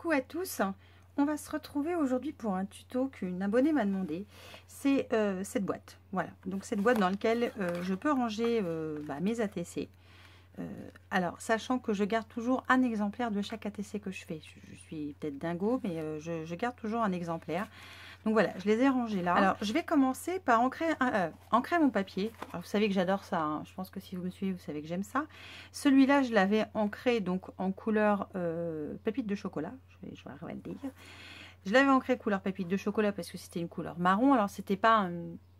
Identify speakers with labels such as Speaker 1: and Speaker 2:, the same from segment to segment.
Speaker 1: Coucou à tous on va se retrouver aujourd'hui pour un tuto qu'une abonnée m'a demandé. C'est euh, cette boîte. Voilà, donc cette boîte dans laquelle euh, je peux ranger euh, bah, mes ATC. alors, sachant que je garde toujours un exemplaire de chaque ATC que je fais. Je, suis peut-être dingo, mais je, garde toujours un exemplaire. Donc voilà, je les ai rangés là. Alors, je vais commencer par ancrer, ancrer mon papier. vous savez que j'adore ça. Hein. Je pense que si vous me suivez, vous savez que j'aime ça. Celui-là, je l'avais ancré donc en couleur pépite de chocolat. Je vais, je vais. Je l'avais ancré couleur pépite de chocolat parce que c'était une couleur marron. Alors, c'était pas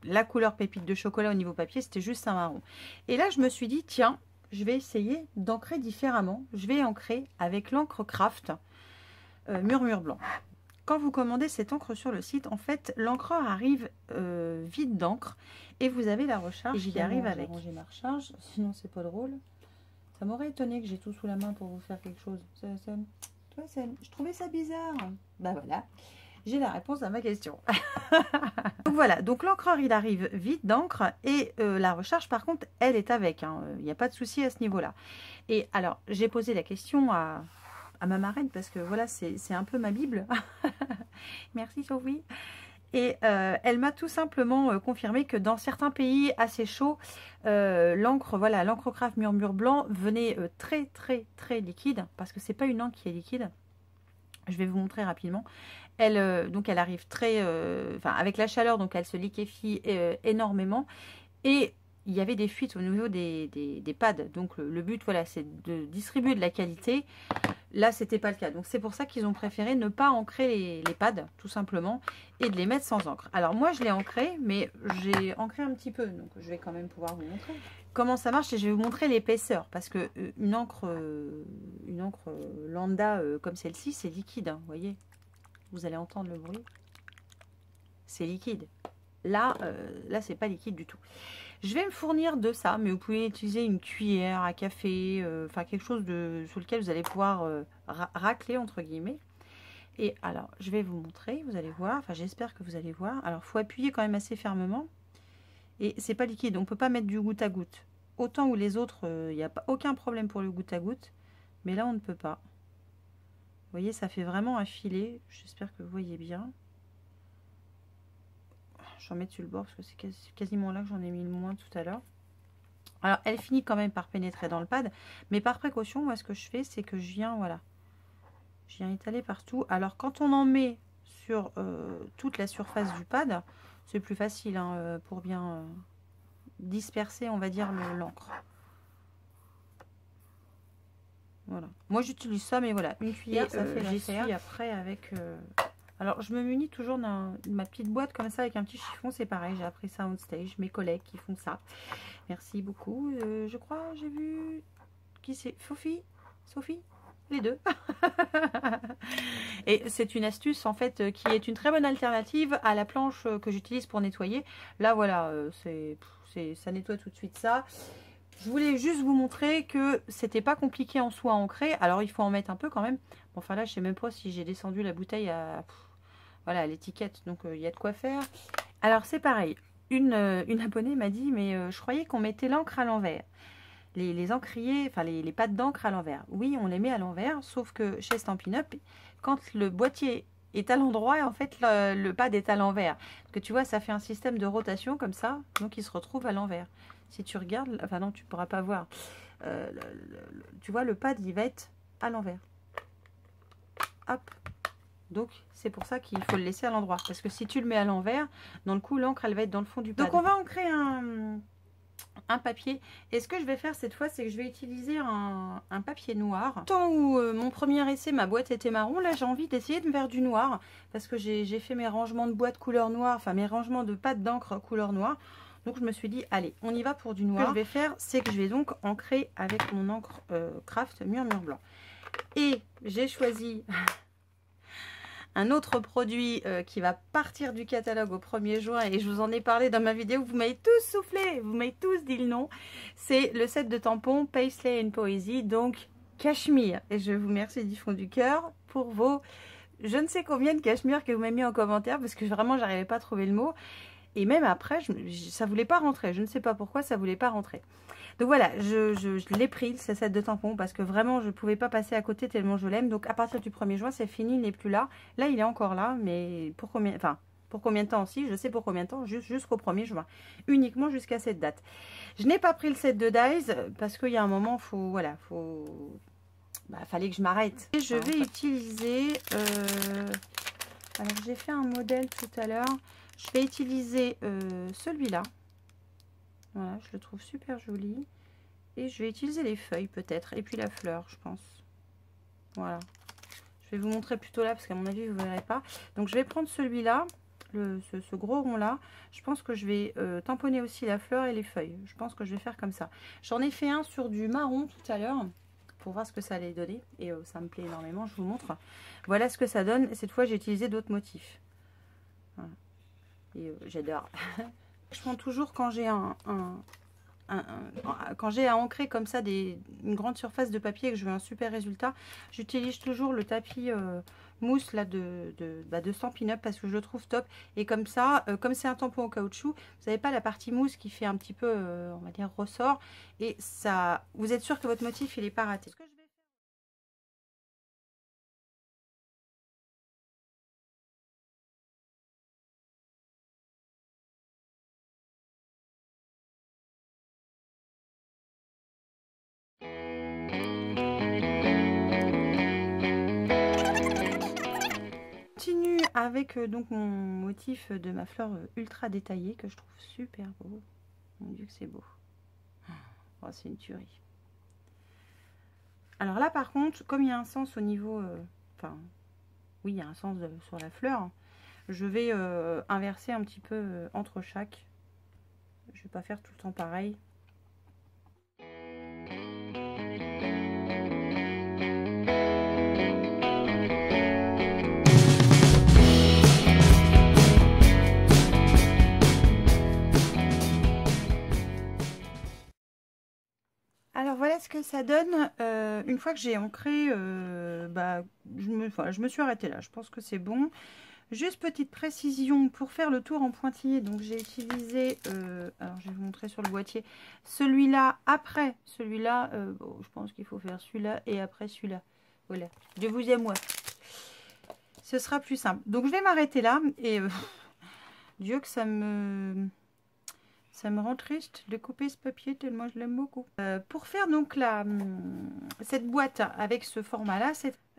Speaker 1: la couleur pépite de chocolat au niveau papier, c'était juste un marron. Et là, je me suis dit, tiens, je vais essayer d'ancrer différemment. Je vais ancrer avec l'encre Craft euh, Murmure Blanc. Quand vous commandez cette encre sur le site, en fait, l'encreur arrive euh, vide d'encre et vous avez la recharge
Speaker 2: j'y arrive avec. J'ai ma recharge, sinon c'est pas drôle. Ça m'aurait étonné que j'ai tout sous la main pour vous faire quelque chose. Toi, je trouvais ça bizarre.
Speaker 1: Ben voilà, j'ai la réponse à ma question. donc voilà, donc l'encreur, il arrive vite d'encre et euh, la recharge, par contre, elle est avec. Hein. Il n'y a pas de souci à ce niveau-là. Et alors, j'ai posé la question à, à ma marraine parce que voilà, c'est un peu ma Bible. Merci Sophie. Et euh, elle m'a tout simplement euh, confirmé que dans certains pays assez chauds, l'encre, voilà, l'encre craft murmure blanc venait très très très liquide parce que c'est pas une encre qui est liquide. Je vais vous montrer rapidement. Elle, euh, donc elle arrive très, euh, enfin avec la chaleur, donc elle se liquéfie euh, énormément. Et il y avait des fuites au niveau des, des, pads. Donc le, but, voilà, c'est de distribuer de la qualité. Là, c'était pas le cas. Donc c'est pour ça qu'ils ont préféré ne pas ancrer les, pads, tout simplement, et de les mettre sans encre. Alors moi, je l'ai ancré, mais j'ai ancré un petit peu. Donc je vais quand même pouvoir vous montrer comment ça marche et je vais vous montrer l'épaisseur parce que une encre une encre lambda comme celle-ci c'est liquide hein, vous voyez vous allez entendre le bruit. C'est liquide. Là, euh, là c'est pas liquide du tout. Je vais me fournir de ça, mais vous pouvez utiliser une cuillère à café, euh, enfin quelque chose de, sur lequel vous allez pouvoir euh, racler, entre guillemets. Et alors, je vais vous montrer, vous allez voir, enfin j'espère que vous allez voir. Alors, il faut appuyer quand même assez fermement. Et c'est pas liquide, on peut pas mettre du goutte à goutte. Autant où les autres, il n'y a pas aucun problème pour le goutte à goutte. Mais là, on ne peut pas. Vous voyez, ça fait vraiment un filet. J'espère que vous voyez bien. Je vais en mettre sur le bord parce que c'est quasiment là que j'en ai mis le moins tout à l'heure. Alors, elle finit quand même par pénétrer dans le pad. Mais par précaution, moi, ce que je fais, c'est que je viens, voilà. Je viens étaler partout. Alors, quand on en met sur euh, toute la surface du pad, c'est plus facile hein, euh, pour bien euh, disperser, on va dire, l'encre. Voilà. Moi, j'utilise ça, mais voilà, une cuillère, ça euh, fait l'affaire. après avec... Euh, alors, je me munis toujours de ma petite boîte comme ça avec un petit chiffon. C'est pareil, j'ai appris ça on stage. Mes collègues qui font ça. Merci beaucoup. Euh, je crois, j'ai vu... Qui c'est? Sophie? Sophie? Les deux. et c'est une astuce en fait qui est une très bonne alternative à la planche que j'utilise pour nettoyer. Là voilà, c'est ça nettoie tout de suite ça. Je voulais juste vous montrer que c'était pas compliqué en soi à ancrer. Alors, il faut en mettre un peu quand même. Bon, enfin là, je sais même pas si j'ai descendu la bouteille à voilà l'étiquette. Donc, euh, il y a de quoi faire. Alors, c'est pareil. Une, euh, une abonnée m'a dit, mais euh, je croyais qu'on mettait l'encre à l'envers. Les, encriers, enfin les, les pattes d'encre à l'envers. Oui, on les met à l'envers, sauf que chez Stampin' Up, quand le boîtier est à l'endroit, en fait, le, pad est à l'envers. Que tu vois, ça fait un système de rotation comme ça, donc il se retrouve à l'envers. Si tu regardes, enfin non, tu pourras pas voir. Euh, tu vois, le pad, il va être à l'envers. Hop. Donc, c'est pour ça qu'il faut le laisser à l'endroit. Parce que si tu le mets à l'envers, dans le coup, l'encre, elle va être dans le fond du pad. Donc, on va ancrer un, un papier. Et ce que je vais faire cette fois, c'est que je vais utiliser un, papier noir. Tant où euh, mon premier essai, ma boîte était marron, là, j'ai envie d'essayer de me faire du noir. Parce que j'ai fait mes rangements de boîte couleur noire, enfin mes rangements de pâte d'encre couleur noire. Donc je me suis dit, allez, on y va pour du noir. Ce que je vais faire, c'est que je vais donc ancrer avec mon encre euh, Craft Murmure Blanc. Et j'ai choisi un autre produit euh, qui va partir du catalogue au 1er juin et je vous en ai parlé dans ma vidéo, vous m'avez tous soufflé, vous m'avez tous dit le nom. C'est le set de tampons Paisley and Poesy, donc cachemire. Et je vous remercie du fond du cœur pour vos je ne sais combien de cachemire que vous m'avez mis en commentaire parce que vraiment j'arrivais pas à trouver le mot. Et même après, je, ça voulait pas rentrer. Je ne sais pas pourquoi ça voulait pas rentrer. Donc voilà, je, je, l'ai pris, ce set de tampons, parce que vraiment, je ne pouvais pas passer à côté tellement je l'aime. Donc à partir du 1er juin, c'est fini, il n'est plus là. Là, il est encore là, mais pour combien... Enfin, pour combien de temps? Aussi Je sais pour combien de temps, juste jusqu'au 1er juin. Uniquement jusqu'à cette date. Je n'ai pas pris le set de Dies parce qu'il y a un moment, faut, voilà, faut, bah, fallait que je m'arrête. Et je vais utiliser, euh, alors j'ai fait un modèle tout à l'heure. Je vais utiliser euh, celui-là. Voilà, je le trouve super joli. Et je vais utiliser les feuilles peut-être. Et puis la fleur, je pense. Voilà. Je vais vous montrer plutôt là parce qu'à mon avis, vous ne verrez pas. Donc je vais prendre celui-là ce, gros rond là, je pense que je vais euh, tamponner aussi la fleur et les feuilles. Je pense que je vais faire comme ça. J'en ai fait un sur du marron tout à l'heure pour voir ce que ça allait donner. Et euh, ça me plaît énormément, je vous montre. Voilà ce que ça donne. Cette fois, j'ai utilisé d'autres motifs. Euh, j'adore. je prends toujours quand j'ai un, quand j'ai à ancrer comme ça des, une grande surface de papier et que je veux un super résultat, j'utilise toujours le tapis euh, mousse là de, de, bah de Stampin' Up parce que je le trouve top. Et comme ça, euh, comme c'est un tampon au caoutchouc, vous n'avez pas la partie mousse qui fait un petit peu, on va dire, ressort. Et ça, vous êtes sûr que votre motif, il n'est pas raté. Avec euh, donc mon motif de ma fleur euh, ultra détaillée que je trouve super beau. Mon dieu que c'est beau. Oh, c'est une tuerie. Alors là par contre, comme il y a un sens au niveau... Euh, enfin, oui, il y a un sens sur la fleur. Je vais inverser un petit peu entre chaque. Je vais pas faire tout le temps pareil. Voilà ce que ça donne euh, une fois que j'ai ancré. Euh, bah, je, me, suis arrêtée là. Je pense que c'est bon. Juste petite précision pour faire le tour en pointillé. Donc j'ai utilisé, euh, alors je vais vous montrer sur le boîtier, celui-là après celui-là. je pense qu'il faut faire celui-là et après celui-là. Voilà. Je vous aime moi. Ce sera plus simple. Donc je vais m'arrêter là et Dieu que ça me ça me rend triste de couper ce papier tellement je l'aime beaucoup. Euh, pour faire donc la, hum, cette boîte avec ce format-là,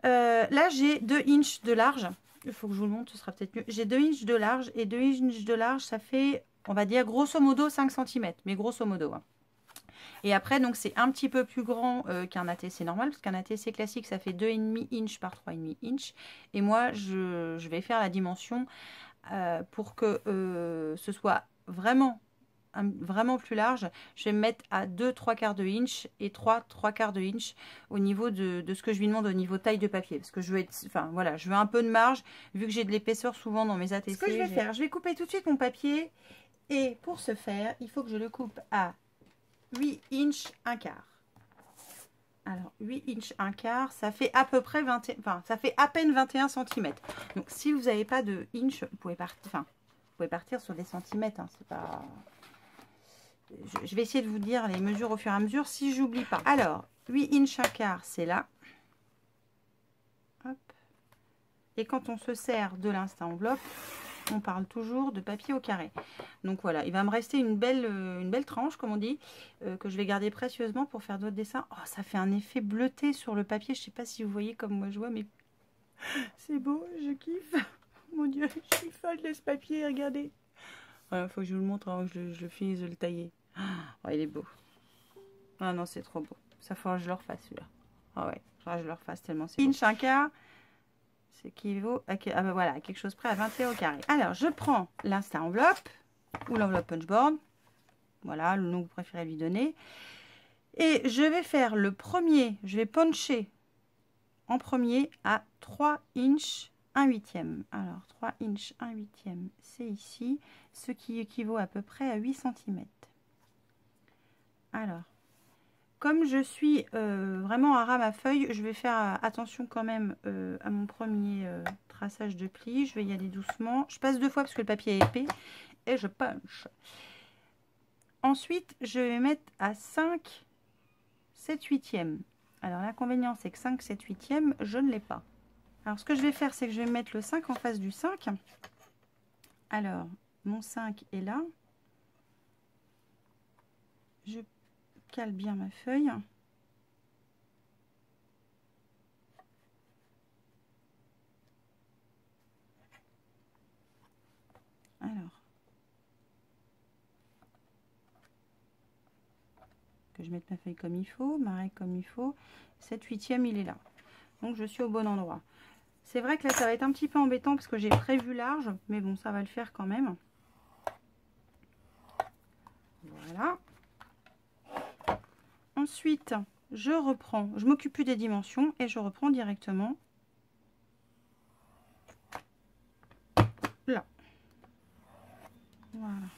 Speaker 1: euh, là j'ai 2 inches de large. Il faut que je vous le montre, ce sera peut-être mieux. J'ai 2 inches de large et 2 inches de large, ça fait, on va dire, grosso modo 5 cm. Mais grosso modo. Hein. Et après, donc c'est un petit peu plus grand euh, qu'un ATC normal, parce qu'un ATC classique, ça fait 2,5 inches par 3,5 inches. Et moi, je, vais faire la dimension pour que ce soit vraiment vraiment plus large, je vais me mettre à 2 3 quarts de inch et 3 3 quarts de inch au niveau de, ce que je lui demande au niveau taille de papier. Parce que je veux être, enfin voilà, je veux un peu de marge, vu que j'ai de l'épaisseur souvent dans mes ATC. Ce que je vais faire, je vais couper tout de suite mon papier. Et pour ce faire, il faut que je le coupe à 8 inch 1 quart. Alors 8 inch 1 quart, ça fait à peu près 21, enfin ça fait à peine 21 cm. Donc si vous n'avez pas de inch, vous pouvez partir, enfin, vous pouvez partir sur des centimètres. Hein, c'est pas je vais essayer de vous dire les mesures au fur et à mesure si j'oublie pas. Alors, 8 inch un quart, c'est là. Et quand on se sert de l'instant enveloppe, on parle toujours de papier au carré. Donc voilà, il va me rester une belle, euh, une belle tranche, comme on dit, euh, que je vais garder précieusement pour faire d'autres dessins. Oh, ça fait un effet bleuté sur le papier. Je ne sais pas si vous voyez comme moi je vois, mais c'est beau, je kiffe. Mon Dieu, je suis folle de ce papier, regardez. Il faut que je vous le montre avant que je finisse de le tailler. Oh, il est beau. Ah non, c'est trop beau. Ça faudra que je le refasse celui-là. Ah ouais, faudra que je le refasse tellement c'est Inch un quart, c'est équivaut à, ah ben voilà, quelque chose près à 21 au carré. Alors, je prends l'insta enveloppe ou l'enveloppe punchboard. Voilà, le nom que vous préférez lui donner. Et je vais faire le premier, je vais puncher en premier à 3 inch 1 huitième. Alors, 3 inch 1 huitième, c'est ici, ce qui équivaut à peu près à 8 cm. Alors, comme je suis euh, vraiment à ram à feuille, je vais faire attention quand même euh, à mon premier euh, traçage de plis. Je vais y aller doucement. Je passe deux fois parce que le papier est épais. Et je punch. Ensuite, je vais mettre à 5, 7 huitièmes. Alors l'inconvénient, c'est que 5, 7 huitièmes, je ne l'ai pas. Alors ce que je vais faire, c'est que je vais mettre le 5 en face du 5. Alors, mon 5 est là. Je cale bien ma feuille. Alors, que je mette ma feuille comme il faut, ma comme il faut. 7 huitième, il est là. Donc je suis au bon endroit. C'est vrai que là, ça va être un petit peu embêtant parce que j'ai prévu large, mais bon, ça va le faire quand même. Voilà. Ensuite, je reprends, je m'occupe plus des dimensions et je reprends directement là. Voilà.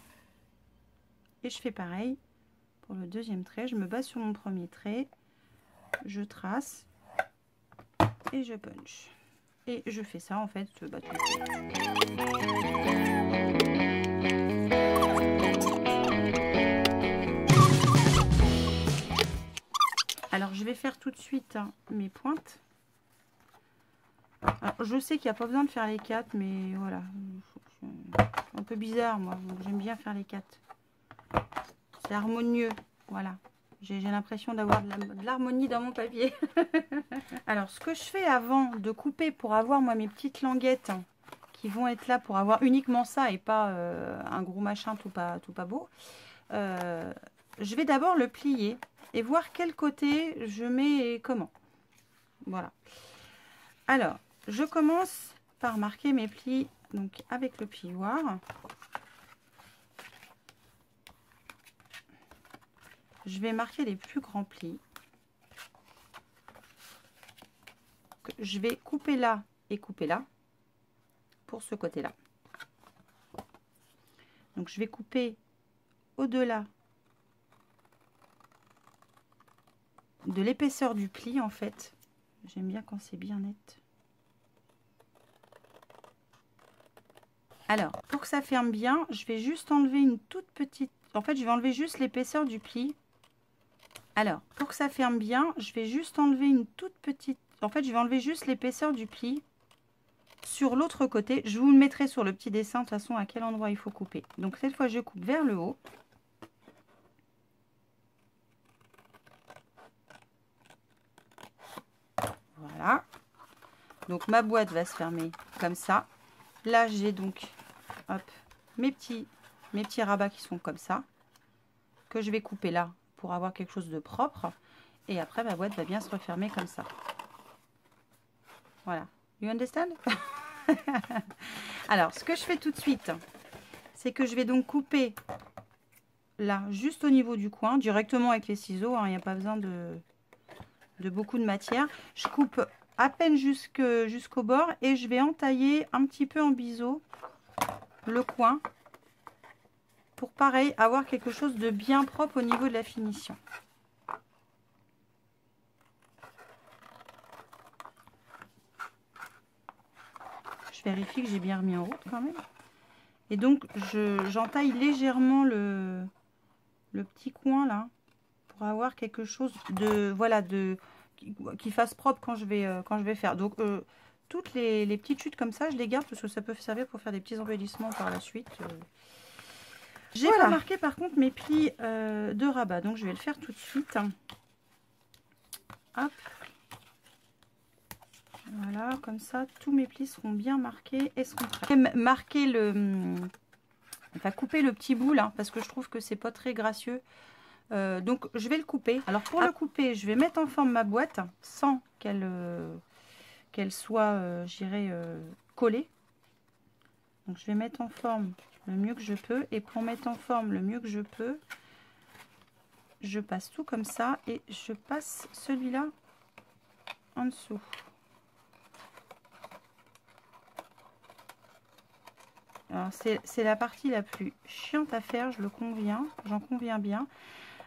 Speaker 1: Et je fais pareil pour le deuxième trait. Je me base sur mon premier trait, je trace et je punch. Et je fais ça en fait tout de suite hein, mes pointes. je sais qu'il n'y a pas besoin de faire les quatre, mais voilà. Un peu bizarre moi, j'aime bien faire les quatre. C'est harmonieux, voilà. J'ai l'impression d'avoir de l'harmonie dans mon papier. Alors ce que je fais avant de couper pour avoir moi mes petites languettes hein, qui vont être là pour avoir uniquement ça et pas euh, un gros machin tout pas, tout pas beau. Euh, je vais d'abord le plier et voir quel côté je mets et comment. Voilà. Alors, je commence par marquer mes plis donc avec le plioir. Je vais marquer les plus grands plis. Je vais couper là et couper là pour ce côté-là. Donc je vais couper au-delà de l'épaisseur du pli en fait. J'aime bien quand c'est bien net. Alors, pour que ça ferme bien, je vais juste enlever une toute petite... En fait, je vais enlever juste l'épaisseur du pli. Alors, pour que ça ferme bien, je vais juste enlever une toute petite... En fait, je vais enlever juste l'épaisseur du pli sur l'autre côté. Je vous le mettrai sur le petit dessin, de toute façon, à quel endroit il faut couper. Donc, cette fois, je coupe vers le haut. Donc ma boîte va se fermer comme ça. Là, j'ai donc mes, petits, rabats qui sont comme ça. Que je vais couper là pour avoir quelque chose de propre. Et après, ma boîte va bien se refermer comme ça. Voilà. You understand? Alors, ce que je fais tout de suite, c'est que je vais donc couper là, juste au niveau du coin, directement avec les ciseaux. Hein. Il n'y a pas besoin de beaucoup de matière. Je coupe à peine jusqu'au bord et je vais entailler un petit peu en biseau le coin pour pareil avoir quelque chose de bien propre au niveau de la finition. Je vérifie que j'ai bien remis en route quand même. Et donc j'entaille légèrement le, le petit coin là pour avoir quelque chose de voilà de qui, fasse propre quand je vais, euh, quand je vais faire. Donc, euh, toutes les, petites chutes comme ça, je les garde parce que ça peut servir pour faire des petits embellissements par la suite. Euh. J'ai pas marqué par contre mes plis de rabat, donc je vais le faire tout de suite. Hop. Voilà, comme ça, tous mes plis seront bien marqués et seront prêts. Marquer le... Enfin, couper le petit bout là, parce que je trouve que c'est pas très gracieux. Euh, donc je vais le couper. Alors pour le ah. couper, je vais mettre en forme ma boîte sans qu'elle euh, qu'elle soit, euh, j'irai, collée. Donc je vais mettre en forme le mieux que je peux. Et pour mettre en forme le mieux que je peux, je passe tout comme ça. Et je passe celui-là en dessous. Alors c'est la partie la plus chiante à faire, je le conviens, j'en conviens bien.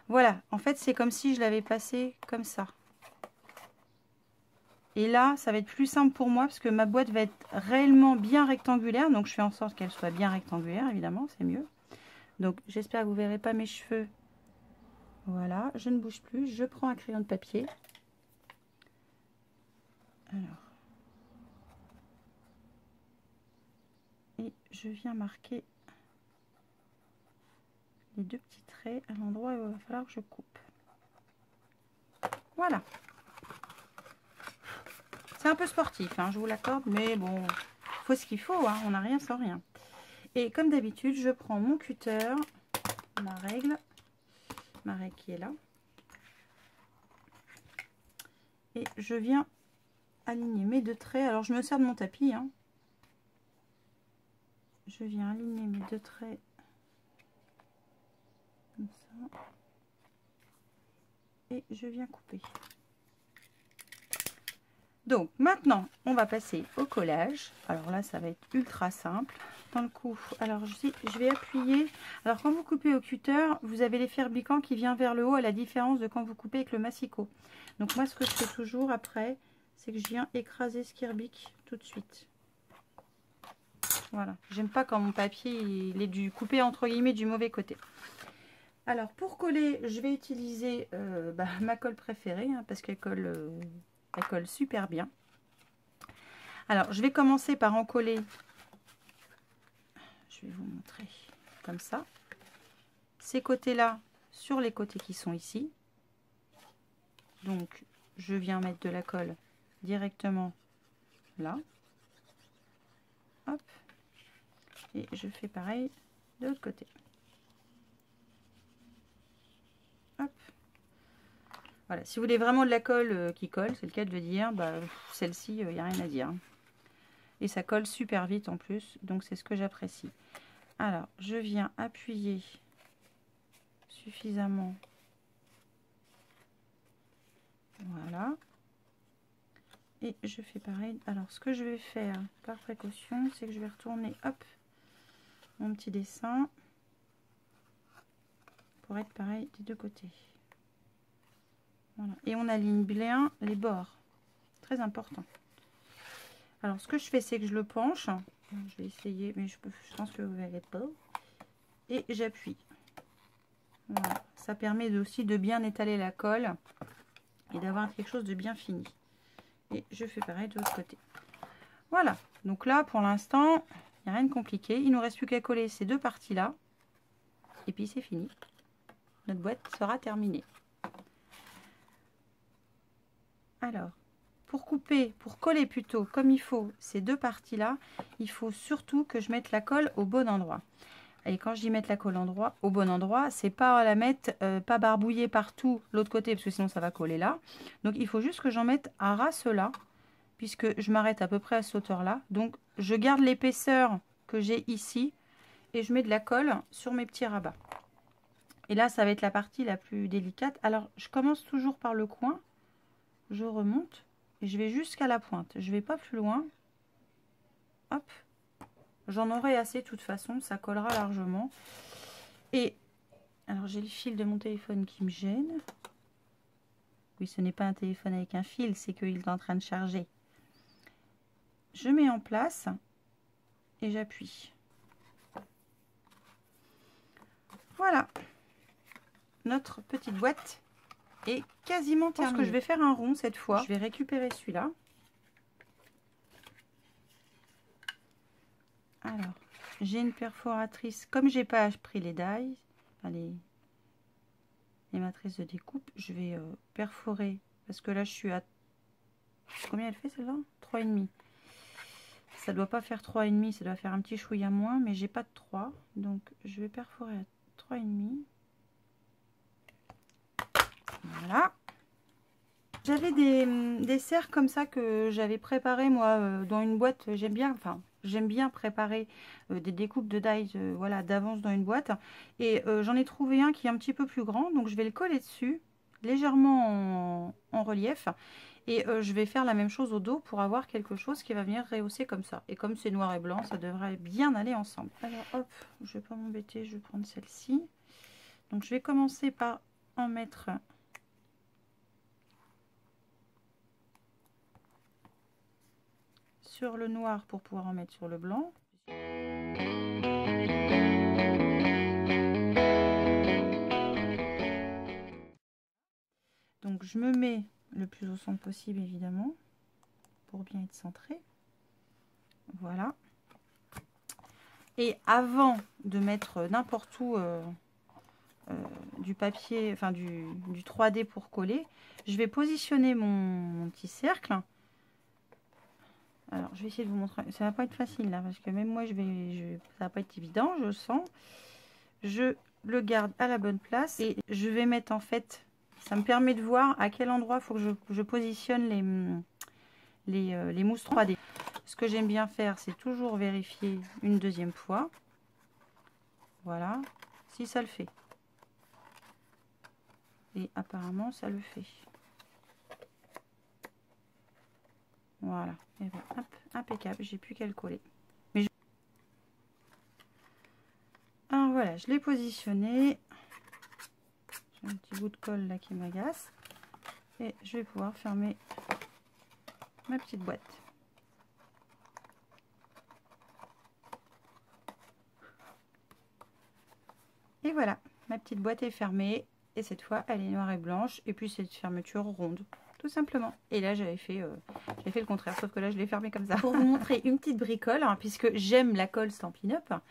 Speaker 1: Voilà, en fait, c'est comme si je l'avais passé comme ça. Et là, ça va être plus simple pour moi parce que ma boîte va être réellement bien rectangulaire. Donc, je fais en sorte qu'elle soit bien rectangulaire, évidemment, c'est mieux. Donc, j'espère que vous ne verrez pas mes cheveux. Voilà, je ne bouge plus. Je prends un crayon de papier. Alors. Et je viens marquer les deux petits traits à l'endroit où il va falloir que je coupe. Voilà. C'est un peu sportif, hein, je vous l'accorde, mais bon, faut ce qu'il faut, hein, on n'a rien sans rien. Et comme d'habitude, je prends mon cutter, ma règle, ma règle qui est là. Et je viens aligner mes deux traits. Alors, je me sers de mon tapis. Hein. Je viens aligner mes deux traits. Et je viens couper. Donc maintenant, on va passer au collage. Alors là, ça va être ultra simple. Dans le coup, alors je, vais appuyer. Alors quand vous coupez au cutter, vous avez l'effet biquant qui vient vers le haut à la différence de quand vous coupez avec le massicot. Donc moi, ce que je fais toujours après, c'est que je viens écraser ce qui tout de suite. Voilà. J'aime pas quand mon papier il est du coupé entre guillemets du mauvais côté. Alors pour coller, je vais utiliser euh, bah, ma colle préférée hein, parce qu'elle colle euh, colle super bien. Alors, je vais commencer par en coller. Je vais vous montrer comme ça. Ces côtés-là sur les côtés qui sont ici. Donc, je viens mettre de la colle directement là. Et je fais pareil de l'autre côté. Voilà, si vous voulez vraiment de la colle euh, qui colle, c'est le cas de le dire, bah, celle-ci, il euh, n'y a rien à dire. Et ça colle super vite en plus, donc c'est ce que j'apprécie. Alors, je viens appuyer suffisamment. Voilà. Et je fais pareil. Alors, ce que je vais faire par précaution, c'est que je vais retourner, hop, mon petit dessin pour être pareil des deux côtés. Et on aligne bien les bords. Très important. Alors, ce que je fais, c'est que je le penche. Je vais essayer, mais je, pense que vous verrez pas. Et j'appuie. Ça permet aussi de bien étaler la colle et d'avoir quelque chose de bien fini. Et je fais pareil de l'autre côté. Voilà. Donc là, pour l'instant, il n'y a rien de compliqué. Il nous reste plus qu'à coller ces deux parties-là. Et puis, c'est fini. Notre boîte sera terminée. Alors, pour couper, pour coller plutôt comme il faut ces deux parties-là, il faut surtout que je mette la colle au bon endroit. Et quand je dis la colle au bon endroit, c'est pas la mettre, euh, pas barbouiller partout l'autre côté, parce que sinon ça va coller là. Donc il faut juste que j'en mette à ras cela, puisque je m'arrête à peu près à cette hauteur-là. Donc je garde l'épaisseur que j'ai ici, et je mets de la colle sur mes petits rabats. Et là, ça va être la partie la plus délicate. Alors, je commence toujours par le coin, je remonte et je vais jusqu'à la pointe. Je vais pas plus loin. Hop. J'en aurai assez de toute façon, ça collera largement. Et alors j'ai le fil de mon téléphone qui me gêne. Oui, ce n'est pas un téléphone avec un fil, c'est qu'il est en train de charger. Je mets en place et j'appuie. Voilà notre petite boîte est quasiment terminée. Je pense que je vais faire un rond cette fois. Je vais récupérer celui-là. Alors, j'ai une perforatrice. Comme j'ai pas pris les dies, les, les matrices de découpe, je vais euh, perforer. Parce que là, je suis à... Combien elle fait celle-là? 3,5. Ça doit pas faire 3,5, ça doit faire un petit chouïa moins, mais j'ai pas de 3. Donc, je vais perforer à 3,5. Voilà. J'avais des, des, serres comme ça que j'avais préparé moi euh, dans une boîte. J'aime bien, enfin j'aime bien préparer euh, des découpes de dies euh, voilà, d'avance dans une boîte. Et j'en ai trouvé un qui est un petit peu plus grand. Donc je vais le coller dessus, légèrement en, relief. Et je vais faire la même chose au dos pour avoir quelque chose qui va venir rehausser comme ça. Et comme c'est noir et blanc, ça devrait bien aller ensemble. Alors hop, je vais pas m'embêter, je vais prendre celle-ci. Donc je vais commencer par en mettre sur le noir pour pouvoir en mettre sur le blanc. Donc je me mets le plus au centre possible évidemment pour bien être centré. Voilà. Et avant de mettre n'importe où euh, euh, du papier, enfin du, 3D pour coller, je vais positionner mon, petit cercle. Alors, je vais essayer de vous montrer. Ça va pas être facile là, parce que même moi, je vais, ça va pas être évident, je sens. Je le garde à la bonne place et je vais mettre en fait, ça me permet de voir à quel endroit faut que je, positionne les, les, euh, les mousses 3D. Ce que j'aime bien faire, c'est toujours vérifier une deuxième fois. Voilà, si ça le fait. Et apparemment, ça le fait. Voilà, et ben, impeccable, j'ai plus qu'à le coller. Mais Alors voilà, je l'ai positionné. J'ai un petit bout de colle là qui m'agace. Et je vais pouvoir fermer ma petite boîte. Et voilà, ma petite boîte est fermée. Et cette fois, elle est noire et blanche. Et puis, cette fermeture ronde, tout simplement. Et là, j'avais fait, euh, fait le contraire. Sauf que là, je l'ai fermée comme ça. Pour vous montrer une petite bricole, hein, puisque j'aime la colle Stampin' Up.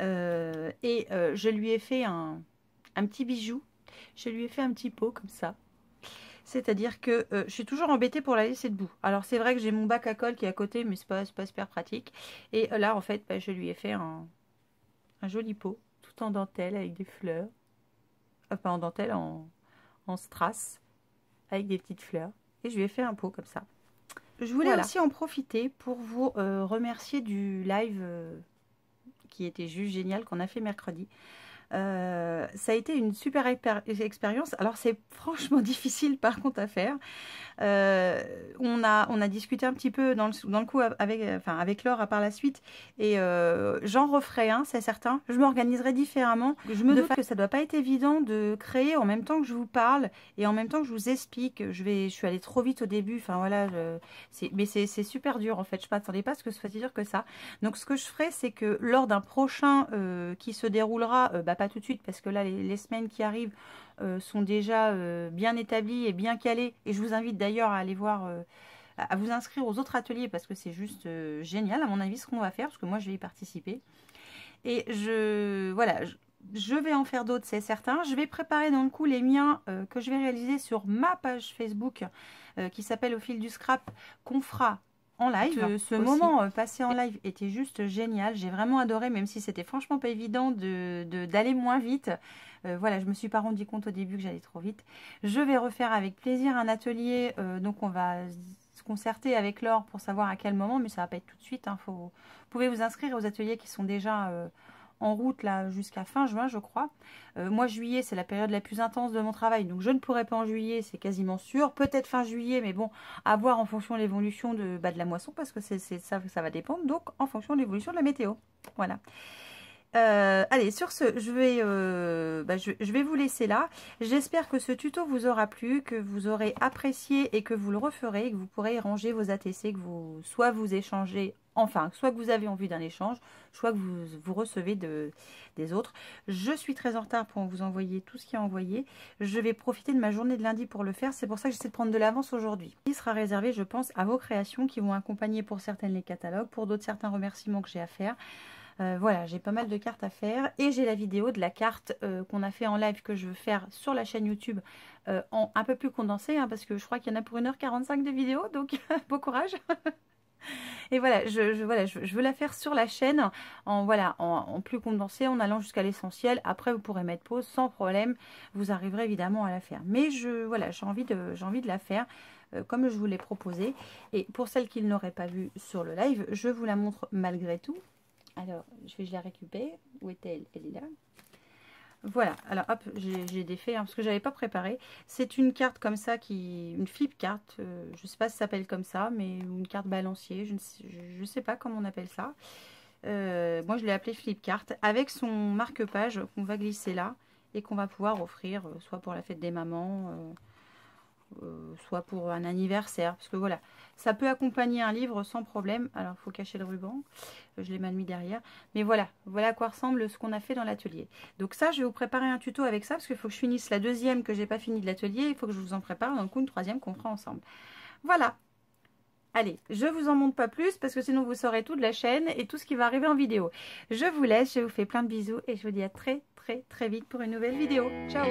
Speaker 1: Euh, et euh, je lui ai fait un, un petit bijou. Je lui ai fait un petit pot comme ça. C'est-à-dire que je suis toujours embêtée pour la laisser debout. Alors c'est vrai que j'ai mon bac à colle qui est à côté, mais c'est pas, pas super pratique. Et là, en fait, bah, je lui ai fait un, un joli pot, tout en dentelle avec des fleurs pas en dentelle, en, strass, avec des petites fleurs. Et je lui ai fait un pot comme ça. Je voulais aussi en profiter pour vous euh, remercier du live euh, qui était juste génial qu'on a fait mercredi. Euh, ça a été une super expérience. Alors c'est franchement difficile par contre à faire. Euh, on, a, on a discuté un petit peu dans le, dans le coup avec, enfin, avec Laure par la suite et euh, j'en referai un, c'est certain. Je m'organiserai différemment. Je me doute que ça doit pas être évident de créer en même temps que je vous parle et en même temps que je vous explique. Je, vais, je suis allée trop vite au début. Enfin voilà, mais c'est super dur en fait. Je ne m'attendais pas à ce que ce soit si dur que ça. Donc ce que je ferai, c'est que lors d'un prochain qui se déroulera, bah, pas tout de suite parce que là, les, semaines qui arrivent euh, sont déjà euh, bien établies et bien calées. Et je vous invite d'ailleurs à aller voir, euh, à vous inscrire aux autres ateliers parce que c'est juste génial, à mon avis, ce qu'on va faire, parce que moi, je vais y participer. Et je, voilà, je, vais en faire d'autres, c'est certain. Je vais préparer dans le coup les miens que je vais réaliser sur ma page Facebook qui s'appelle Au fil du scrap, qu'on fera en live. Ce, moment euh, passé en live était juste génial. J'ai vraiment adoré, même si c'était franchement pas évident d'aller de, d'aller moins vite. Euh, voilà, je me suis pas rendu compte au début que j'allais trop vite. Je vais refaire avec plaisir un atelier. Euh, donc on va se concerter avec Laure pour savoir à quel moment, mais ça va pas être tout de suite. Hein. Faut, vous pouvez vous inscrire aux ateliers qui sont déjà en route là jusqu'à fin juin, je crois. Euh, moi, juillet, c'est la période la plus intense de mon travail, donc je ne pourrai pas en juillet, c'est quasiment sûr. Peut-être fin juillet, mais bon, à voir en fonction de l'évolution de, bah, de la moisson, parce que c'est ça, ça va dépendre, donc en fonction de l'évolution de la météo. Voilà. Euh, allez, sur ce, je vais, euh, bah, je, vais vous laisser là. J'espère que ce tuto vous aura plu, que vous aurez apprécié et que vous le referez, que vous pourrez ranger vos ATC, que vous soit vous échangez, enfin, soit que vous avez envie d'un échange, soit que vous, vous recevez de, des autres. Je suis très en retard pour vous envoyer tout ce qui est envoyé. Je vais profiter de ma journée de lundi pour le faire. C'est pour ça que j'essaie de prendre de l'avance aujourd'hui. Il sera réservé, je pense, à vos créations qui vont accompagner pour certaines les catalogues, pour d'autres certains remerciements que j'ai à faire. Euh, voilà, j'ai pas mal de cartes à faire et j'ai la vidéo de la carte euh, qu'on a fait en live que je veux faire sur la chaîne YouTube euh, en un peu plus condensé hein, parce que je crois qu'il y en a pour 1h45 de vidéo donc bon courage Et voilà, je, je, veux la faire sur la chaîne en, voilà, en, plus condensé, en allant jusqu'à l'essentiel. Après, vous pourrez mettre pause sans problème. Vous arriverez évidemment à la faire. Mais je voilà, j'ai envie, de, envie de la faire comme je vous l'ai proposé. Et pour celles qui ne l'auraient pas vue sur le live, je vous la montre malgré tout. Alors, je vais la récupérer. Où est-elle? Elle est là. Voilà, alors hop, j'ai défait hein, parce que j'avais pas préparé. C'est une carte comme ça, qui une flip carte, euh, je sais pas si ça s'appelle comme ça, mais une carte balancier, je ne sais, je, pas comment on appelle ça. Euh, moi je l'ai appelé flip carte, avec son marque-page qu'on va glisser là et qu'on va pouvoir offrir, euh, soit pour la fête des mamans, euh, soit pour un anniversaire, parce que voilà, ça peut accompagner un livre sans problème. Alors, il faut cacher le ruban, je l'ai mal mis derrière. Mais voilà, voilà à quoi ressemble ce qu'on a fait dans l'atelier. Donc ça, je vais vous préparer un tuto avec ça, parce qu'il faut que je finisse la deuxième que j'ai pas fini de l'atelier, il faut que je vous en prépare, donc une troisième qu'on fera ensemble. Voilà, Allez, je vous en montre pas plus parce que sinon vous saurez tout de la chaîne et tout ce qui va arriver en vidéo. Je vous laisse, je vous fais plein de bisous et je vous dis à très très très vite pour une nouvelle vidéo. Ciao